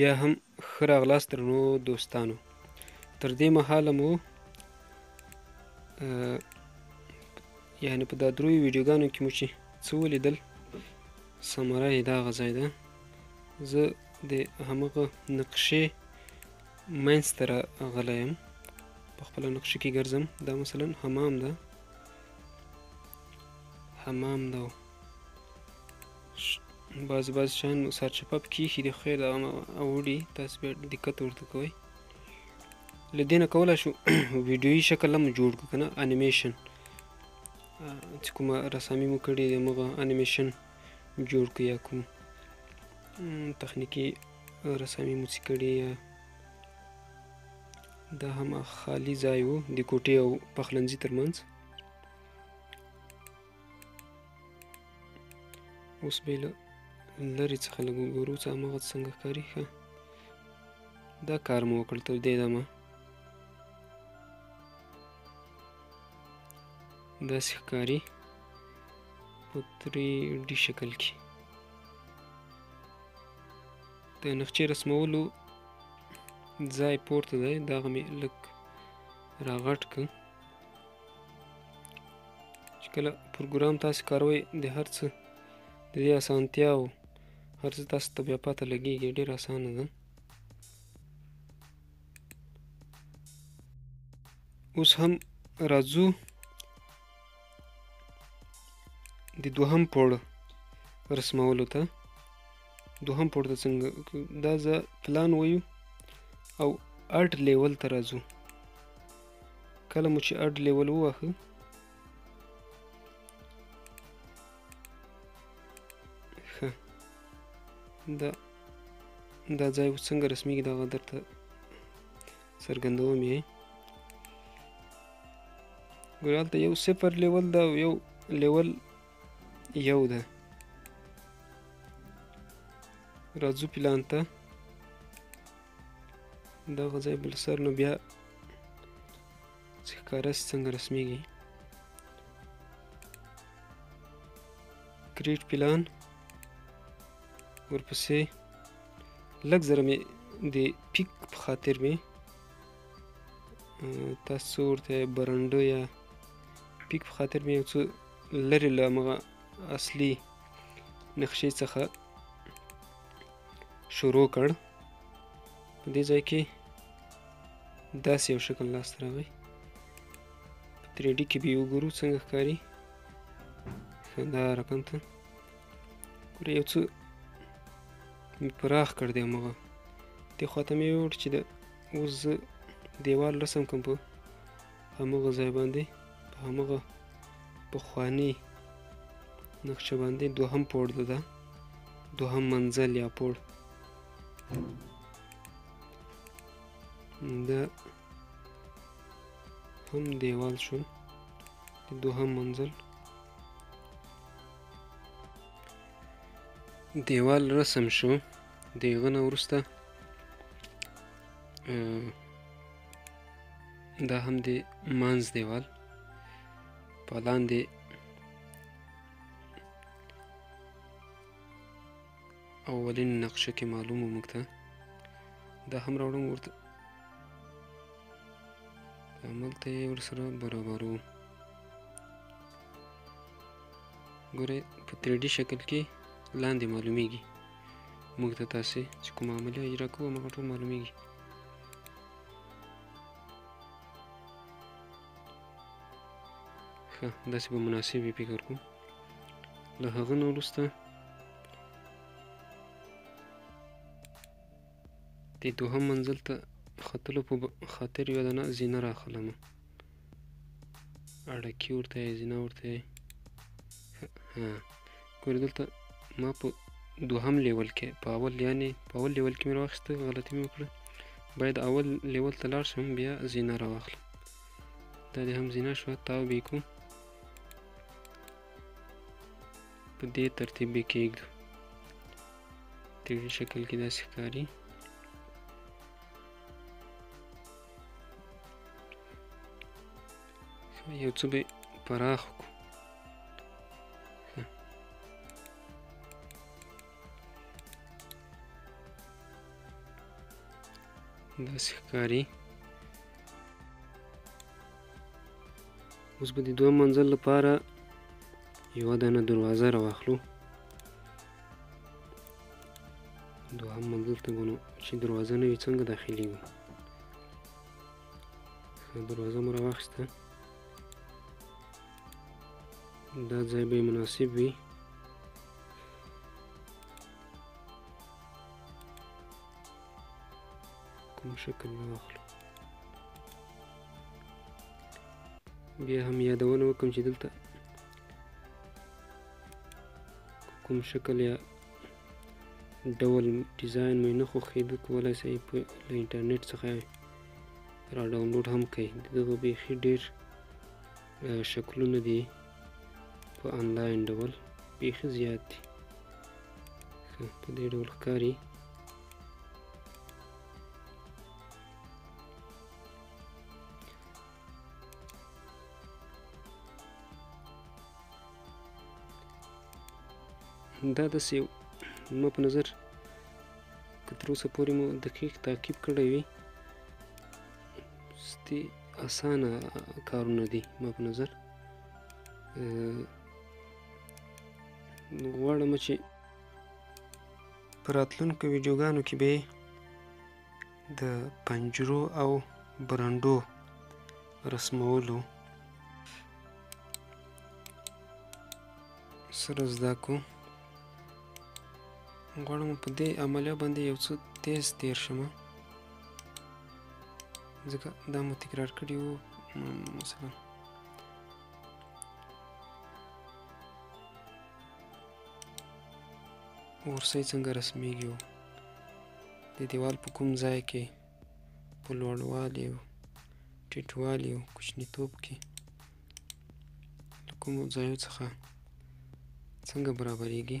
بیا هم ښه راغلاست درنو دوستانو تر دې مهاله مو یعنې په دا دریو ویډیوګانو کې مو چې څه ولیدل ثمره یې دغه ځای ده زه د همغه نقشې مینځ ته راغلی یم په خپله نقشه کې ګرځم دا مثلا حمام ده حمام ده بعضې بعضې شیان سرچپه پکې ایښي دي خیر دا اوړي تاسو بیا دقت ورته کوئ له دې نه کولی شو ویډیویي شکل هم جوړ کړو که نه انیمیشن چې کومه رسامي مو کړې دی همغه انیمیشن جوړ کړو یا کوم تخنیکي رسامي مو چې کړې دا هم خالی ځای وو د کوټې او پخلنځي ترمنځ اوس به له لرې څخه لږ وګورو چې هماغه څنګه ښکاري ښه دا کار مو وکړ تر دې دمه داسې ښکاري په تري ډي شکل کې د نقشې رسمولو ځای پورته دی دا هغه مې لږ راغټ کړ چې کله پروګرام تاسو کاروئ د هر څه د دې اسانتیا او هر څه تاسو ته بیا پته لګېږي ډېر اسانه ده اوس هم راځو د دوهم پوړ رسمولو ته دوهم پوړ ته څنګه دا زه پلان وایو او اډ لیول ته راځو کله مو چې اډ لیول وواهه ښه دا دا ځای اوس څنګه رسمیږي دغه درته څرګندوم یې ګوره هلته یو صفر لیول ده او یو لیول یو ده راځو پلان ته دغه ځای بل سر نو بیا چې ښکاره سي څنګه رسمیږي کریټ پلان ورپسې لږ زره مې د پیک په خاطر مې تاسو ورته برنډو یا پیک په خاطر مې یو څه لرې له همغه اصلي نقشې څخه شروع کړ په دې ځای کې داسې یو شکل لاسته راغی په تریډي کې به یې وګورو څنګه ښکاري ښه دا رقم ته ګوره یو څه مې پراخ کړ دی همغه دې خوا ته مې ووړ چې د اوس زه دیوال رسم کړم په همغه ځای باندې په همغه پخواني نقشه باندې دوهم پوړ ده دا دوهم منزل یا پوړ دا هم دیوال شو د دوهم منزل دیوال رسم شو د هغه نه وروسته دا هم د منځ دیوال په لاندې اولین نقشه کې معلومه موږ ته دا هم راوړم ورته هملته یې ورسره برابروو ګورئ په 3D شکل کې لاندې معلومیږي موږ ته تاسې چې کوم عملیه اجرا کوو هغه ټول معلومیږي ښه داسې به مناسب وي فکر کوم له هغه نه وروسته د دوهم منزل ته ختلو په خاطر یو دانه زینه راخلمه اړکی ورته ازینا ورته ها ګوره دلته ما په دوهم لیول کې په اول یعنی په اول لیول کې مې راوخیسته غلطي مې وکړه باید اول لیول ته لاړ شم بیا زینا راواخلم دا دې هم زینا شوه تاو به کوم په دې ترتیب به کېږدو تیري شکل کې داسې ښکاري یو څه به پراخ کو داسې ښکاري اوس به د دوه منزل لپاره یوه دانه دروازه راواخلو دوهم موږ دلته ګونو چې دروازه نه وي څنګه داخلي وي دروازه مو راواخیسته دا ځای به مناسب وي کوم شکل نه واخلو بیا هم یادونه وکړم چې دلته کوم شکل یا ډول ډیزاین مې نه خوښېده کولای سئ په له انټرنیټ څخه را ډاونلوډ هم کړئ د دغه بیخي ډېر شکلونه دي په انلاین ډول بیخي زیات دي په دې ډول ښکاري دا داسې یو ما په نظر که تر اوسه پورې مو دقیق تعقیب کړی وي ستې اسانه کارونه دي ما په نظر غواړم چې په راتلونکو ویډیوګانو کې به د پنجرو او برنډو رسمولو سره زده کو غواړم په دې عملیه باندې یو څه تیز تیر شم ځکه دا مو تکرار کړي وو مثلا ورسۍ څنګه رسمیږي د دیوال په کوم ځای کې په لوړوالي او ټیټوالي او کوچنیتوب کې له کومو ځایو څخه څنګه برابرېږي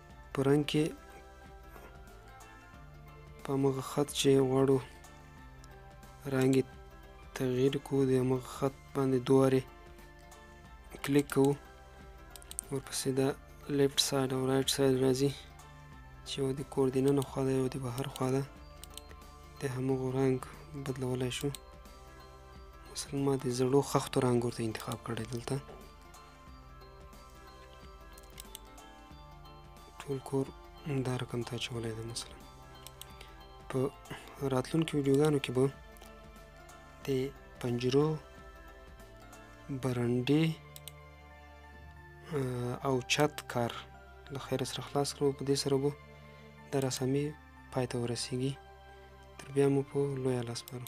په رنګ کې په مغه خط چې غواړو رنګ تغییر کو د مغه خط باندې دواره کلیک کو ورپسې دا لیفټ ساید او رایټ ساید راځي چې یو د کور دننه خوا ده یو د بهر خوا ده د همغو رنګ بدلولی شو مثلا ما د زړو خښتو رنګ ورته انتخاب کړی دلته ټول کور دا رقم ته اچولی ده مثلا په راتلونکو ویډیوګانو کې به د پنجرو برنډې او چت کار له خیره سره خلاص کړو په دې سره به دا رسامي پای ته ورسیږي تر بیا مو په لوی الله سپارو